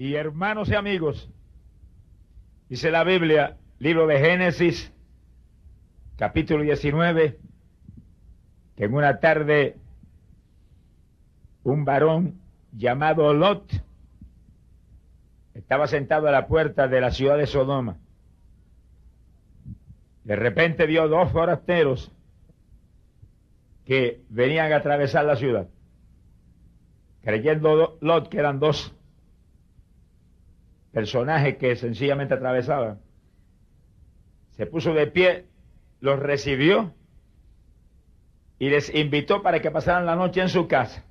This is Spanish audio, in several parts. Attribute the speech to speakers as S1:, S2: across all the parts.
S1: y hermanos y amigos, dice la Biblia, libro de Génesis, capítulo 19, que en una tarde un varón llamado Lot estaba sentado a la puerta de la ciudad de Sodoma. De repente vio dos forasteros que venían a atravesar la ciudad, creyendo Lot que eran dos personajes que sencillamente atravesaban. Se puso de pie, los recibió y les invitó para que pasaran la noche en su casa.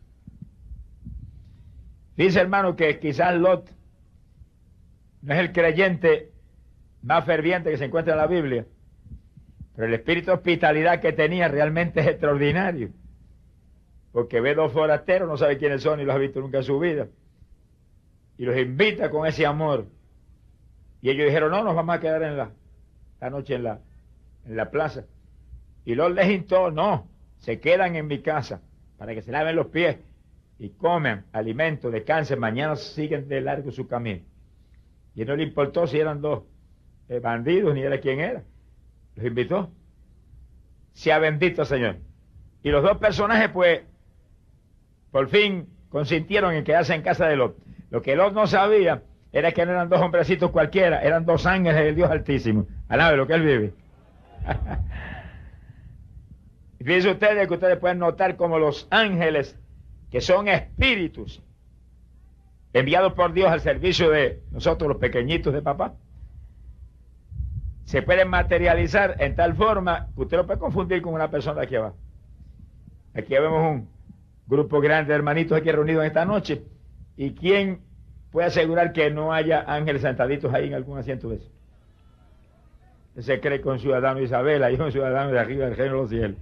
S1: Dice hermano que quizás Lot no es el creyente más ferviente que se encuentra en la Biblia, pero el espíritu de hospitalidad que tenía realmente es extraordinario. Porque ve dos forasteros, no sabe quiénes son y los ha visto nunca en su vida y los invita con ese amor. Y ellos dijeron, no, nos vamos a quedar en la, noche en la, en la plaza. Y los les instó, no, se quedan en mi casa para que se laven los pies y comen alimento, descansen, mañana siguen de largo su camino. Y no le importó si eran dos eh, bandidos ni era quién era. Los invitó. Sea bendito, Señor. Y los dos personajes, pues, por fin consintieron en quedarse en casa de Lot. Lo que Lot no sabía era que no eran dos hombrecitos cualquiera, eran dos ángeles del Dios Altísimo. Alabe lo que él vive. Fíjense ustedes que ustedes pueden notar como los ángeles, que son espíritus, enviados por Dios al servicio de nosotros los pequeñitos de papá, se pueden materializar en tal forma que usted lo puede confundir con una persona de aquí abajo. Aquí vemos un grupo grande de hermanitos aquí reunidos esta noche ¿Y quién puede asegurar que no haya ángeles sentaditos ahí en algún asiento de eso? Se cree con ciudadano Isabela y un ciudadano de arriba del reino de los cielos.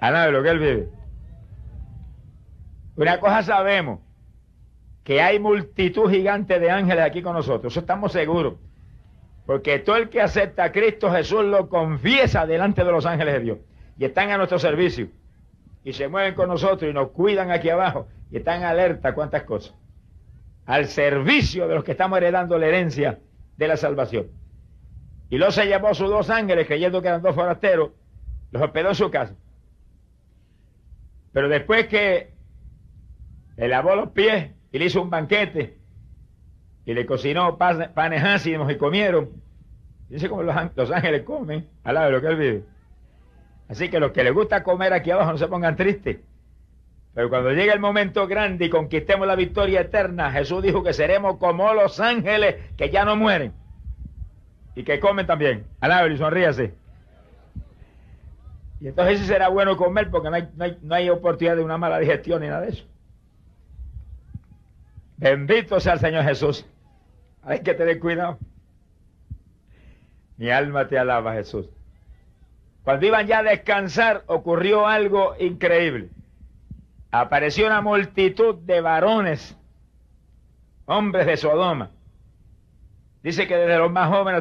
S1: A de lo que él vive. Una cosa sabemos, que hay multitud gigante de ángeles aquí con nosotros, eso estamos seguros. Porque todo el que acepta a Cristo Jesús lo confiesa delante de los ángeles de Dios. Y están a nuestro servicio. Y se mueven con nosotros y nos cuidan aquí abajo y están alerta cuántas cosas. Al servicio de los que estamos heredando la herencia de la salvación. Y luego se llevó a sus dos ángeles, creyendo que eran dos forasteros, los hospedó en su casa. Pero después que le lavó los pies y le hizo un banquete y le cocinó panes ácidos y comieron, dice como los, los ángeles comen, al lado de lo que él vive. Así que los que les gusta comer aquí abajo no se pongan tristes pero cuando llegue el momento grande y conquistemos la victoria eterna, Jesús dijo que seremos como los ángeles que ya no mueren y que comen también. Alábelo y sonríase. Y entonces sí será bueno comer porque no hay, no, hay, no hay oportunidad de una mala digestión ni nada de eso. Bendito sea el Señor Jesús. Hay que tener cuidado. Mi alma te alaba, Jesús. Cuando iban ya a descansar, ocurrió algo increíble apareció una multitud de varones, hombres de Sodoma. Dice que desde los más jóvenes